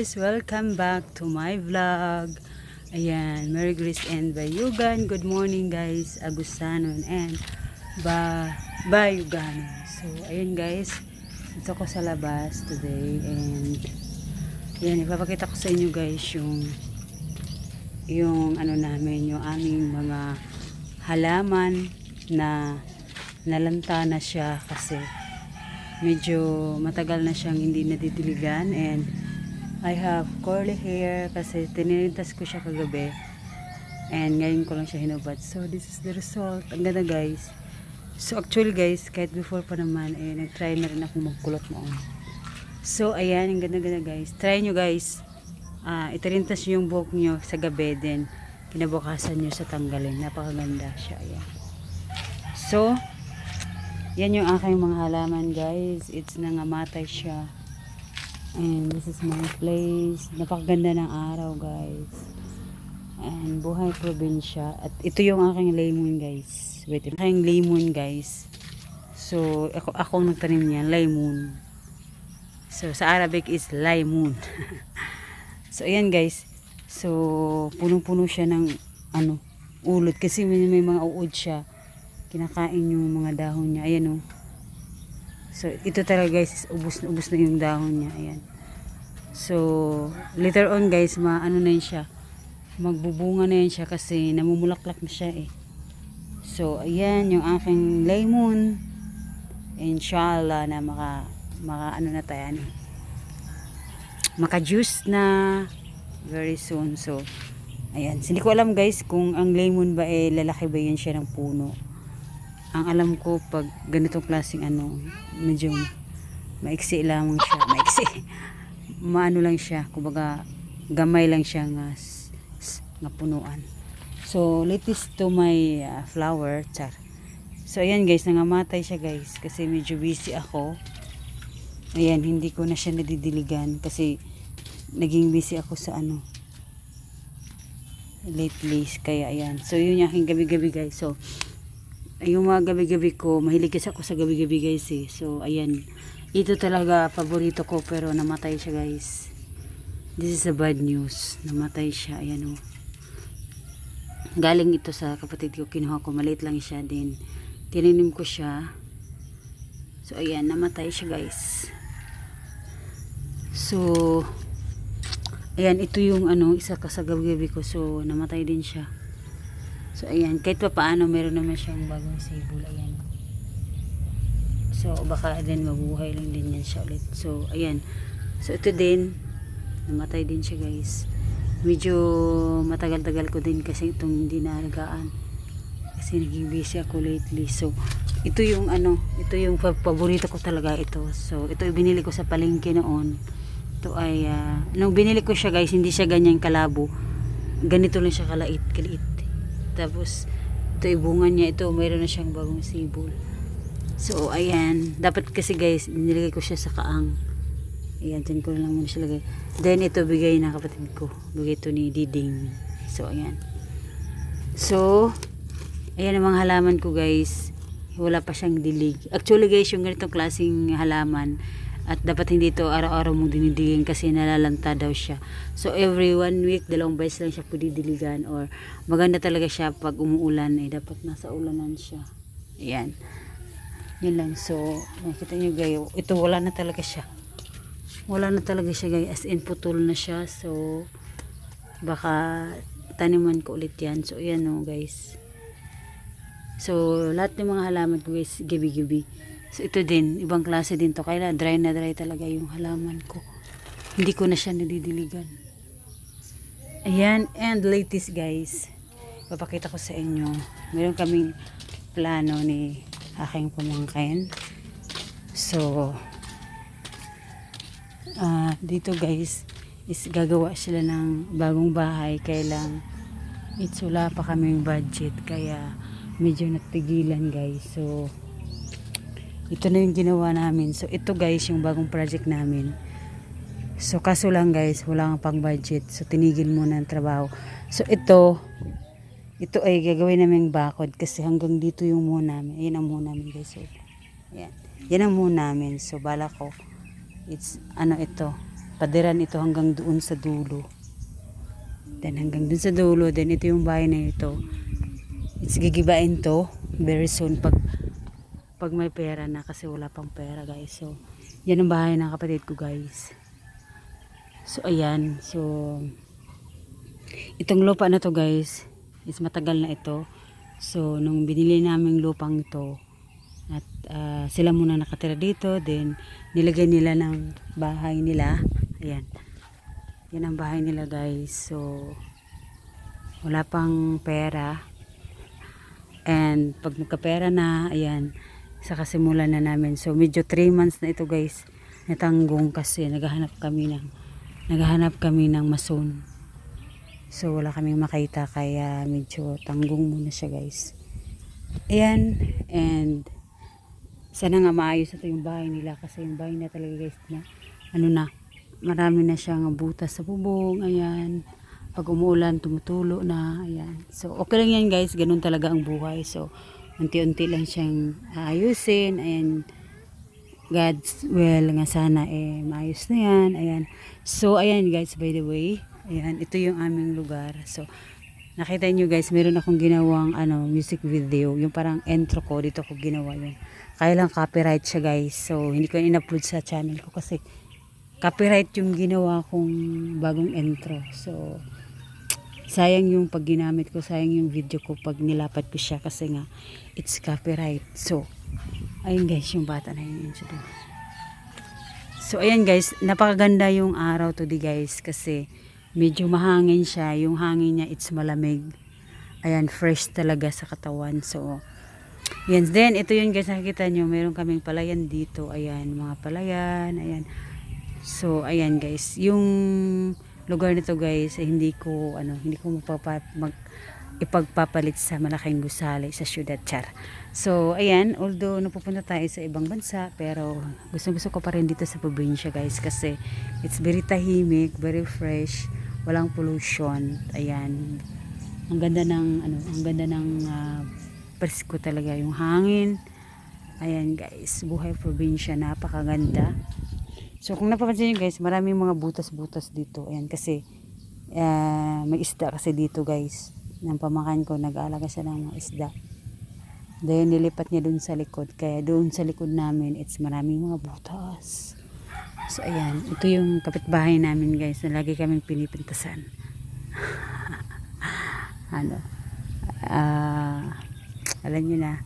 guys, welcome back to my vlog. Ayan, Merry Grace and Bayugan. Good morning guys, Agustanon and ba Bayuganon. So, ayan guys, dito ko sa labas today and ayan, ipapakita ko sa inyo guys yung yung ano namin, yung aming mga halaman na nalanta na siya kasi medyo matagal na siyang hindi nadidiligan and I have curly hair kasi tinirintas ko siya kagabi. And ngayon ko lang siya hinubad so this is the result. Ang ganda guys. So actually guys kahit before pa naman eh nag-try na rin ako magkulot noon. So ayan ang ganda ganda guys. Try nyo guys. Uh, itirintas nyo yung buhok nyo sa gabi din kinabukasan nyo sa tanggalin. Napakaganda siya ayan. So yan yung aking mga halaman guys. It's nangamatay siya and this is my place. Napakaganda ng araw guys. And buhay probinsya. At ito yung aking lemon guys. Wait aking lemon guys. So ako, ako nagtanim niyan lemon so sa Arabic is lemon so ayan guys. So punong puno siya ng ano ulot. Kasi may, may mga uod siya. Kinakain yung mga dahon niya. Ayan oh. So, ito talaga guys, ubos na ubos na yung dahon niya. Ayan. So, later on guys, maano na yun siya. Magbubunga na yun siya kasi namumulaklak na siya eh. So, ayan yung aking lemon. Inshallah na maka, maka ano na tayo. Ano, maka juice na very soon. So, ayan. Hindi ko alam guys kung ang lemon ba eh lalaki ba yan siya ng puno ang alam ko pag ganitong klaseng ano medyo maiksi lamang siya maiksi. Maano lang siya kumbaga gamay lang siya nga, nga punuan. So latest to my uh, flower char. So ayan guys nangamatay siya guys kasi medyo busy ako. Ayan hindi ko na siya nadidiligan kasi naging busy ako sa ano lately kaya ayan. So yun yung aking gabi gabi guys. So yung mga gabi-gabi ko, mahilig kasi ako sa gabi-gabi guys eh. So, ayan. Ito talaga paborito ko pero namatay siya guys. This is a bad news. Namatay siya. Ayan. Oh. Galing ito sa kapatid ko. Kinuha ko. Maliit lang siya din. Tininim ko siya. So, ayan. Namatay siya guys. So, ayan. Ito yung ano, isa ka sa gabi-gabi ko. So, namatay din siya. So, ayan. Kahit pa paano, meron naman siyang bagong sibol. Ayan. So, baka din mabuhay lang din yan siya ulit. So, ayan. So, ito din. Namatay din siya, guys. Medyo matagal-tagal ko din kasi itong hindi naalagaan. Kasi naging busy ako lately. So, ito yung ano, ito yung paborito ko talaga ito. So, ito binili ko sa palengke noon. Ito ay, uh, nung binili ko siya guys, hindi siya ganyan kalabo. Ganito lang siya kalait, kaliit tapos ito ibungan niya ito mayroon na siyang bagong sibol. So ayan. Dapat kasi guys nilagay ko siya sa kaang. Ayan dyan ko lang muna siya lagay. Then ito bigay na kapatid ko. Bigay ito ni Diding. So ayan. So ayan ang mga halaman ko guys. Wala pa siyang dilig. Actually guys yung ganitong klaseng halaman at dapat hindi ito araw-araw mong dinidigan kasi nalalanta daw siya. So every one week, dalawang beses lang siya pwede diligan or maganda talaga siya pag umuulan eh dapat nasa ulanan siya. Ayan. Yan lang. So nakita nyo gayo. Ito wala na talaga siya. Wala na talaga siya guys. As in putol na siya. So baka taniman ko ulit yan. So ayan o guys. So lahat ng mga halaman ko guys gabi-gabi So ito din, ibang klase din to. Kaya dry na dry talaga yung halaman ko. Hindi ko na siya nadidiligan. Ayan, and latest guys, papakita ko sa inyo. Meron kaming plano ni aking pamangkin. So, uh, dito guys, is gagawa sila ng bagong bahay. Kaya it's wala pa kaming budget. Kaya, medyo natigilan guys. So, ito na yung ginawa namin. So ito guys yung bagong project namin. So kaso lang guys wala pang budget. So tinigil muna ang trabaho. So ito ito ay gagawin namin bakod kasi hanggang dito yung muna namin. Yan ang muna namin guys. So, yan. yan ang muna namin. So bala ko. It's ano ito? Padiran ito hanggang doon sa dulo. Then hanggang doon sa dulo, then ito yung bahay na ito. It's gigibain to very soon pag pag may pera na kasi wala pang pera guys. So, yan ang bahay ng kapatid ko guys. So, ayan. So, itong lupa na to guys, is matagal na ito. So, nung binili namin lupang ito, at ah, sila muna nakatira dito, then nilagay nila ng bahay nila. Ayan. Yan ang bahay nila guys. So, wala pang pera. And pag nagkapera na, ayan, sa kasimulan na namin. So, medyo 3 months na ito guys. Natanggong kasi naghahanap kami ng naghahanap kami ng mason. So, wala kaming makita kaya medyo tanggong muna siya guys. Ayan, and sana nga maayos ito yung bahay nila kasi yung bahay na talaga guys na ano na, marami na siyang butas sa bubong, ayan. Pag umuulan, tumutulo na, ayan. So, okay lang yan guys, ganun talaga ang buhay. So, unti-unti lang siyang ayusin, ayan. God's will nga sana eh maayos na yan, ayan. So, ayan guys, by the way, ayan, ito yung aming lugar. So, nakita nyo guys, meron akong ginawang ano, music video, yung parang intro ko, dito ko ginawa yun. Kaya lang copyright siya guys, so hindi ko in-upload sa channel ko kasi copyright yung ginawa kong bagong intro. So, sayang yung pag ginamit ko, sayang yung video ko pag nilapat ko siya kasi nga, it's copyright. So, ayun guys, yung bata na yun. yun. So, ayan guys, napakaganda yung araw today guys kasi medyo mahangin siya. Yung hangin niya, it's malamig. Ayan, fresh talaga sa katawan. So, yan. Then, ito yun guys, nakikita nyo, meron kaming palayan dito. Ayan, mga palayan. Ayan. So, ayan guys. Yung lugar nito guys, eh, hindi ko, ano, hindi ko mapapa, mag, ipagpapalit sa malaking gusali sa syudad char. So, ayan, although napupunta tayo sa ibang bansa, pero gusto gusto ko pa rin dito sa probinsya guys kasi it's very tahimik, very fresh, walang pollution. Ayan. Ang ganda ng ano, ang ganda ng uh, presko talaga yung hangin. Ayan guys, buhay probinsya, napakaganda. So kung napapansin niyo guys, maraming mga butas-butas dito. Ayan kasi uh, may isda kasi dito guys. Ng pamangkin ko, nag-aalaga siya ng mga isda. Dahil nilipat niya dun sa likod. Kaya doon sa likod namin, it's maraming mga butas. So ayan, ito yung kapitbahay namin guys na lagi kaming pinipintasan. ano, uh, alam niyo na,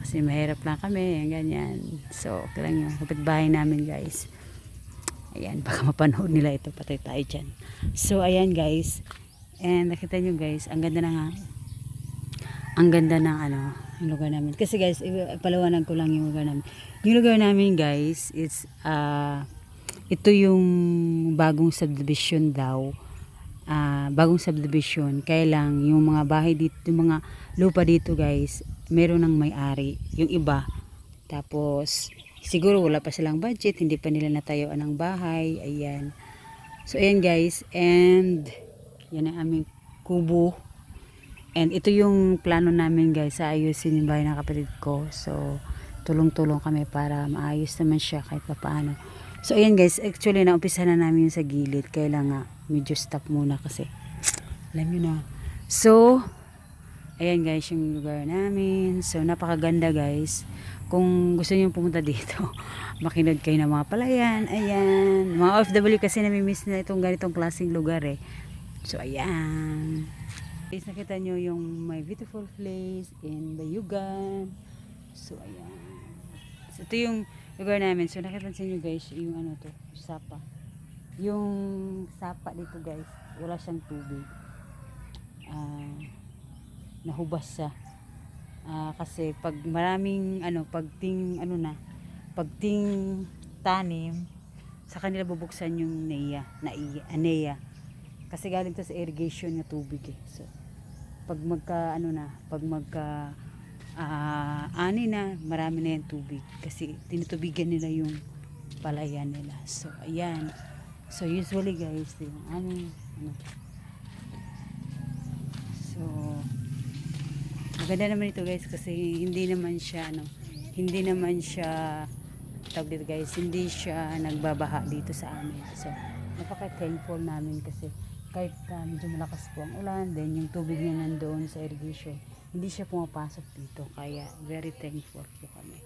kasi mahirap lang kami, ganyan. So, okay lang yung kapitbahay namin guys. Ayan, baka mapanood nila ito, patay tayo dyan. So, ayan guys, And nakita nyo guys, ang ganda na nga. Ang ganda ng ano, yung lugar namin. Kasi guys, palawanan ko lang yung lugar namin. Yung lugar namin guys, it's uh, ito yung bagong subdivision daw. Uh, bagong subdivision. Kaya lang, yung mga bahay dito, yung mga lupa dito guys, meron ng may-ari. Yung iba. Tapos, siguro wala pa silang budget, hindi pa nila natayoan ng bahay. Ayan. So, ayan guys. And, yan ang aming kubo. And ito yung plano namin guys sa ayusin yung bahay ng kapatid ko. So, tulong-tulong kami para maayos naman siya kahit pa paano. So, ayan guys, actually naumpisa na namin yung sa gilid. Kailangan nga, medyo stop muna kasi alam nyo na. So, ayan guys yung lugar namin. So, napakaganda guys. Kung gusto niyo pumunta dito, makinod kayo ng mga palayan. Ayan. Mga OFW kasi namimiss na itong ganitong klaseng lugar eh. So, ayan. Guys, nakita nyo yung my beautiful place in Bayugan. So, ayan. So, ito yung lugar namin. So, nakipansin nyo guys, yung ano to, sapa. Yung sapa dito guys, wala siyang tubig. Uh, nahubas siya. Uh, kasi pag maraming ano, pagting ano na, pagting tanim, sa kanila bubuksan yung neya, na, aneya kasi galing to sa irrigation na tubig eh. So, pag magka, ano na, pag magka, uh, ani na, marami na yung tubig. Kasi tinutubigan nila yung palayan nila. So, ayan. So, usually guys, yung ano, ano. So, maganda naman ito guys kasi hindi naman siya, ano, hindi naman siya, tawag dito guys, hindi siya nagbabaha dito sa amin. So, napaka-thankful namin kasi kahit uh, medyo malakas po ang ulan, then yung tubig niya nandoon sa irrigation, hindi siya pumapasok dito. Kaya very thankful po kami.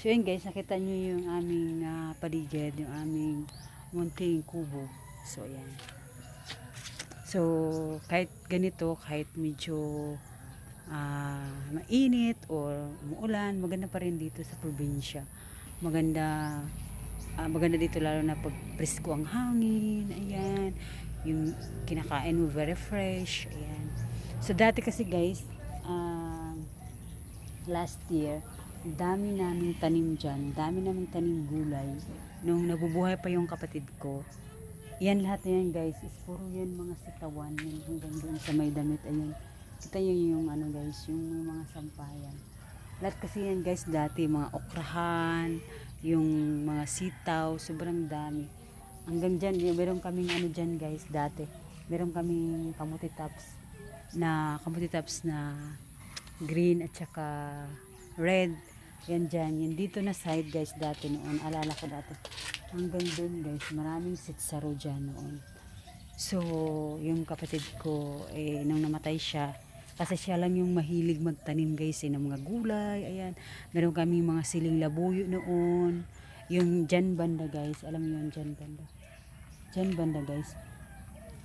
So yun guys, nakita nyo yung aming uh, paligid, yung aming munting kubo. So yan. So kahit ganito, kahit medyo uh, mainit or umuulan, maganda pa rin dito sa probinsya. Maganda uh, maganda dito lalo na pag presko ang hangin, ayan. Yung kinakain mo very fresh, ayan. So dati kasi guys, uh, last year, dami namin tanim dyan, dami namin tanim gulay. Nung nabubuhay pa yung kapatid ko, yan lahat na yan guys, is puro yan mga sitawan, yan hanggang doon sa may damit, ayan Kita nyo yung ano guys, yung mga sampayan. Lahat kasi yan guys dati, mga okrahan, yung mga sitaw, sobrang dami. Hanggang dyan, meron kaming ano dyan guys dati. Meron kaming kamuti tops na kamuti tops na green at saka red. Yan dyan. Yan dito na side guys dati noon. Alala ko dati. Hanggang doon guys, maraming sitsaro dyan noon. So, yung kapatid ko, eh, nung namatay siya, kasi siya lang yung mahilig magtanim guys eh, ng mga gulay. Ayan. Meron kami mga siling labuyo noon. Yung dyan banda guys. Alam mo yung dyan banda. Dyan banda guys.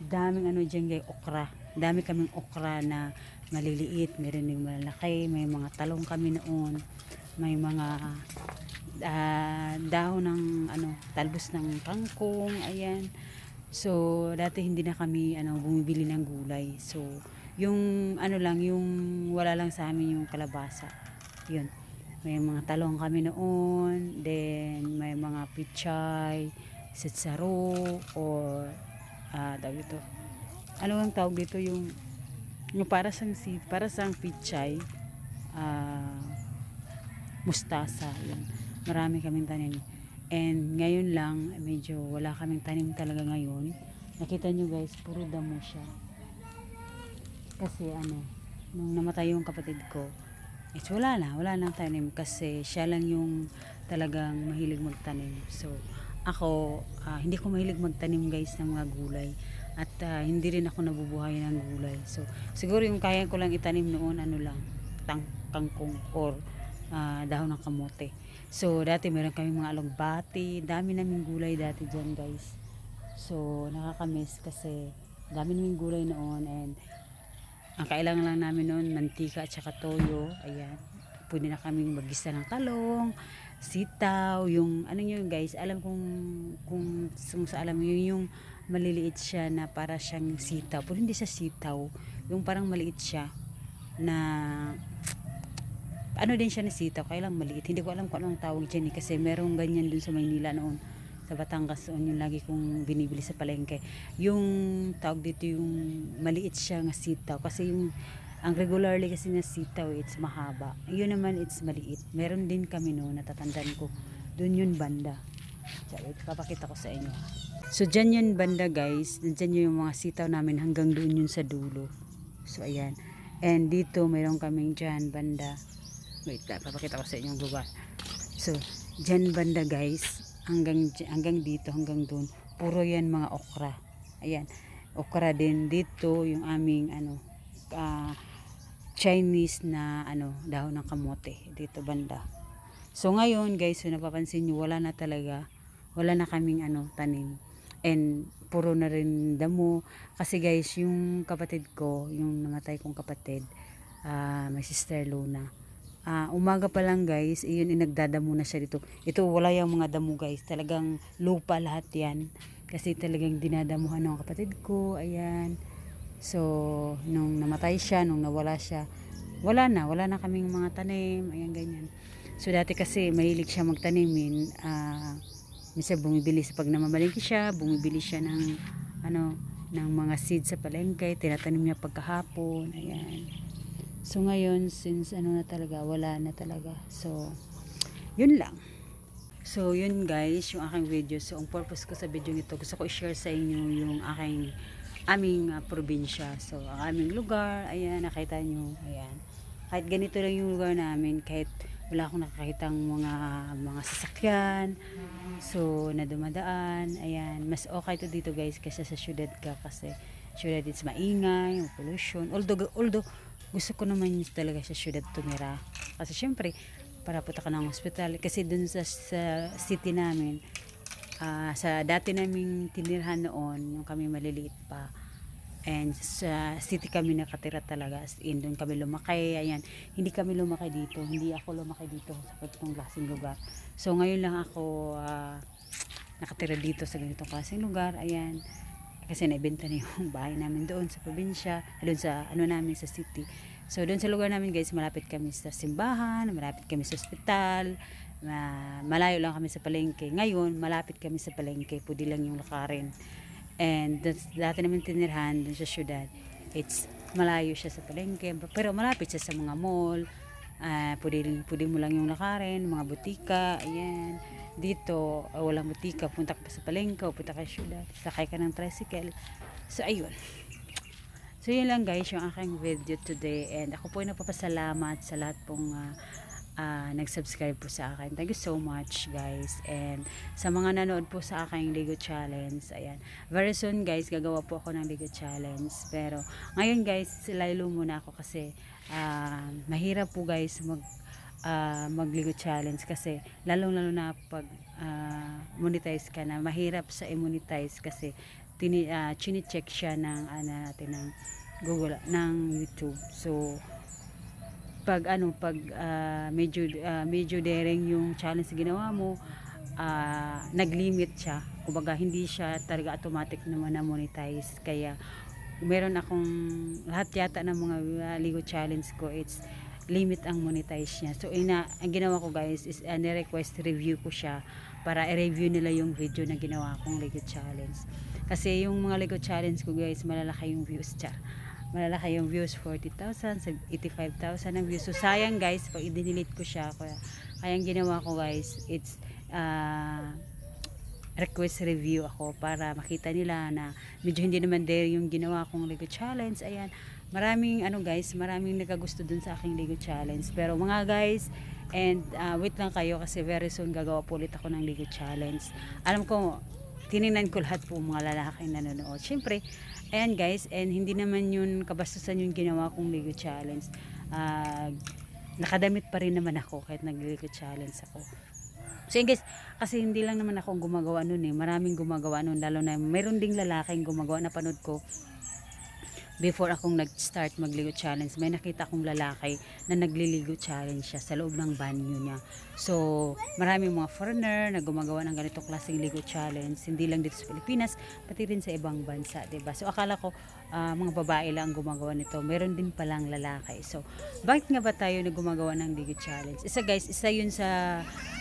Daming ano dyan guys, okra. Dami kaming okra na maliliit. Meron yung malalaki. May mga talong kami noon. May mga uh, dahon ng ano, talbos ng kangkong. Ayan. So, dati hindi na kami ano, bumibili ng gulay. So, yung ano lang, yung wala lang sa amin yung kalabasa. Yun. May mga talong kami noon, then may mga pichay, sitsaro, or uh, tawag ito. Ano ang tawag dito yung yung para sang para sang pichay, uh, mustasa, yun. Marami kaming tanim. And ngayon lang, medyo wala kaming tanim talaga ngayon. Nakita nyo guys, puro damo siya. Kasi ano nung namatay yung kapatid ko is wala na wala nang tanim. Kasi siya lang yung talagang mahilig magtanim. So ako uh, hindi ko mahilig magtanim guys ng mga gulay. At uh, hindi rin ako nabubuhay ng gulay. So siguro yung kaya ko lang itanim noon ano lang tang kangkong or uh, dahon ng kamote so dati meron kami mga alugbati dami naming gulay dati dyan guys so nakakamiss kasi dami naming gulay noon and ang kailangan lang namin noon, mantika at saka toyo. Ayan. Pwede na kaming magisa ng talong, sitaw, yung ano yun guys, alam kong kung, kung sa alam yun yung maliliit siya na para siyang sitaw. Pero hindi siya sitaw. Yung parang maliit siya na ano din siya na sitaw, kailang maliit. Hindi ko alam kung anong tawag dyan eh, kasi merong ganyan dun sa Maynila noon. Sa Batangas on yung lagi kong binibili sa palengke. Yung tawag dito yung maliit siya nga sitaw kasi yung ang regularly kasi na sitaw it's mahaba. Yun naman it's maliit. Meron din kami no natatandaan ko. Dun yun banda. Wait papakita ko sa inyo. So dyan yun banda guys. Dyan yung mga sitaw namin hanggang doon yun sa dulo. So ayan. And dito meron kaming dyan banda wait papakita ko sa inyo yung lugar so dyan banda guys. Hanggang hanggang dito hanggang doon puro yan mga okra. Ayan. Okra din dito yung aming ano uh, Chinese na ano dahon ng kamote dito banda. So ngayon guys so napapansin niyo wala na talaga. Wala na kaming ano tanim. And puro na rin damo. Kasi guys yung kapatid ko yung namatay kong kapatid uh, my sister Luna uh, umaga pa lang guys, iyon inagdadamo na siya dito. Ito wala yung mga damo guys, talagang lupa lahat yan. Kasi talagang dinadamuhan ng kapatid ko, ayan. So, nung namatay siya, nung nawala siya, wala na, wala na kaming mga tanim, ayan ganyan. So, dati kasi mahilig siya magtanimin, ah, uh, minsan bumibili sa pag namamalingki siya, bumibili siya ng, ano, ng mga seeds sa palengke, tinatanim niya pagkahapon, ayan. So ngayon, since ano na talaga, wala na talaga. So, yun lang. So, yun guys, yung aking video. So, ang purpose ko sa video nito, gusto ko i-share sa inyo yung aking aming uh, probinsya. So, ang aming lugar, ayan, nakita nyo, ayan. Kahit ganito lang yung lugar namin, kahit wala akong nakakitang mga mga sasakyan so na dumadaan ayan mas okay to dito guys kasi sa syudad ka kasi syudad is maingay may pollution although although gusto ko naman talaga sa syudad tumira kasi syempre para punta ka ng hospital kasi dun sa, sa city namin ah, sa dati naming tinirhan noon yung kami maliliit pa And sa city kami nakatira talaga. As in, doon kami lumaki. Ayan, hindi kami lumaki dito. Hindi ako lumaki dito sa ganitong klaseng lugar. So, ngayon lang ako ah, nakatira dito sa ganitong klaseng lugar. Ayan. Kasi naibenta na yung bahay namin doon sa probinsya. Doon sa, ano namin, sa city. So, doon sa lugar namin guys, malapit kami sa simbahan, malapit kami sa ospital, ma- malayo lang kami sa palengke. Ngayon, malapit kami sa palengke. Pwede lang yung lakarin. And that's, dati namin tinirhan dun sa syudad. It's malayo siya sa palengke. Pero malapit siya sa mga mall. Uh, pwede, pwede mo lang yung lakarin, mga butika. Ayan. Dito, uh, walang butika. Punta ka pa sa palengke o punta ka sa syudad. Sakay ka ng tricycle. So, ayun. So, yun lang guys yung aking video today. And ako po ay napapasalamat sa lahat pong uh, uh, nag-subscribe po sa akin. Thank you so much guys. And sa mga nanood po sa aking Lego Challenge, ayan. Very soon guys, gagawa po ako ng Lego Challenge. Pero ngayon guys, lalo muna ako kasi uh, mahirap po guys mag uh, mag Lego Challenge kasi lalong lalo na pag uh, monetize ka na, mahirap sa i-monetize kasi tini, uh, chine-check siya ng ano natin ng Google ng YouTube. So pag ano pag uh, medyo uh, medyo daring yung challenge ginawa mo uh, naglimit siya kumbaga hindi siya talaga automatic naman na monetize kaya meron akong lahat yata ng mga uh, Ligo challenge ko it's limit ang monetize niya. So ina ang ginawa ko guys is uh, ni-request review ko siya para i-review nila yung video na ginawa kong Lego challenge. Kasi yung mga Lego challenge ko guys malalaki yung views siya. Malalaki yung views 40,000 85,000 ang views. So sayang guys pag i-delete ko siya. Kaya, kaya ang ginawa ko guys it's uh, request review ako para makita nila na medyo hindi naman there yung ginawa kong Lego challenge ayan maraming ano guys maraming nagkagusto dun sa aking Lego challenge pero mga guys and uh, wait lang kayo kasi very soon gagawa po ulit ako ng Lego challenge alam ko tiningnan ko lahat po mga lalaki na nanonood syempre Ayan guys, and hindi naman yun kabastusan yung ginawa kong Lego Challenge. Uh, nakadamit pa rin naman ako kahit nag-Lego Challenge ako. So yun guys, kasi hindi lang naman ako gumagawa nun eh. Maraming gumagawa nun, lalo na mayroon ding lalaking gumagawa na panood ko before akong nag-start magligo challenge, may nakita akong lalaki na nagliligo challenge siya sa loob ng banyo niya. So, maraming mga foreigner na gumagawa ng ganitong klaseng ligo challenge, hindi lang dito sa Pilipinas, pati rin sa ibang bansa, ba? So, akala ko uh, mga babae lang gumagawa nito. Meron din palang lalaki. So, bakit nga ba tayo na gumagawa ng ligo challenge? Isa guys, isa 'yun sa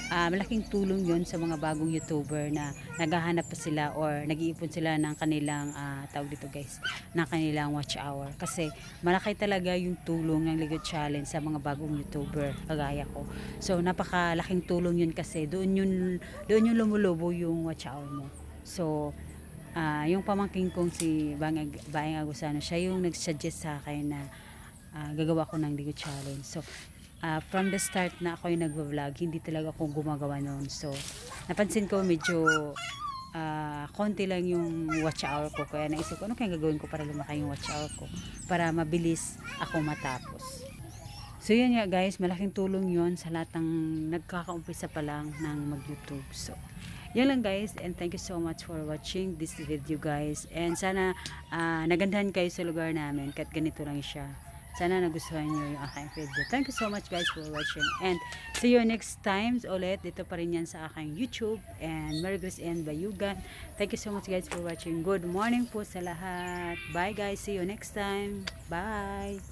uh, malaking tulong yon sa mga bagong YouTuber na naghahanap pa sila or nag-iipon sila ng kanilang uh, tawag dito guys, ng kanilang watch hour. Kasi malaki talaga yung tulong ng Ligo Challenge sa mga bagong YouTuber kagaya ko. So napakalaking tulong yun kasi doon yun doon yung lumulobo yung watch hour mo. So uh, yung pamangking kong si Bang Baeng Agusano, siya yung nag-suggest sa akin na uh, gagawa ko ng Ligo Challenge. So uh, from the start na ako yung nagvo-vlog, hindi talaga ako gumagawa noon. So, napansin ko medyo uh, konti lang yung watch hour ko. Kaya naisip ko, ano kaya gagawin ko para lumaki yung watch hour ko? Para mabilis ako matapos. So, yun nga guys, malaking tulong yon sa lahat ng nagkakaumpisa pa lang ng mag-YouTube. So, yan lang guys and thank you so much for watching this video guys and sana uh, nagandahan kayo sa lugar namin kahit ganito lang siya sana nagustuhan nyo yung aking video. Thank you so much guys for watching. And see you next times ulit. Dito pa rin yan sa aking YouTube. And Merry Grace and Bayugan. Thank you so much guys for watching. Good morning po sa lahat. Bye guys. See you next time. Bye.